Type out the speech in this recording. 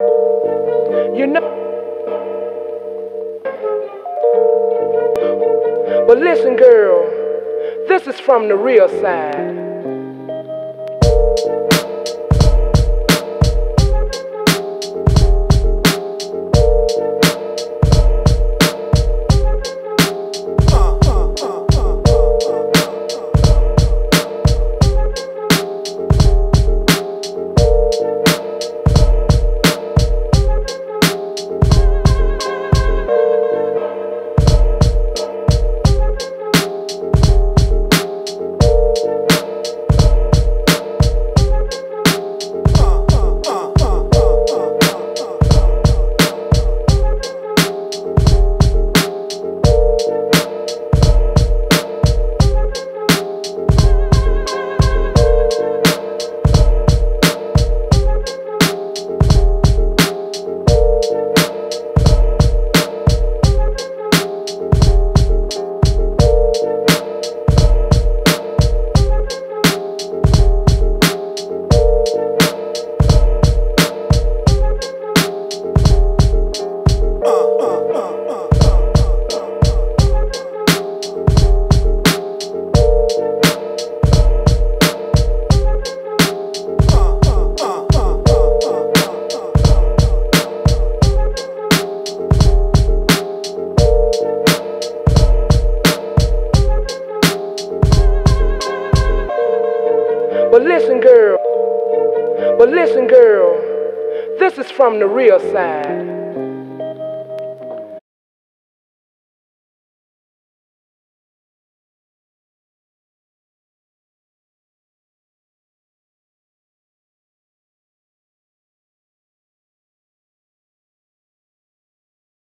You know. But listen, girl, this is from the real side. But listen, girl. But listen, girl. This is from the real side.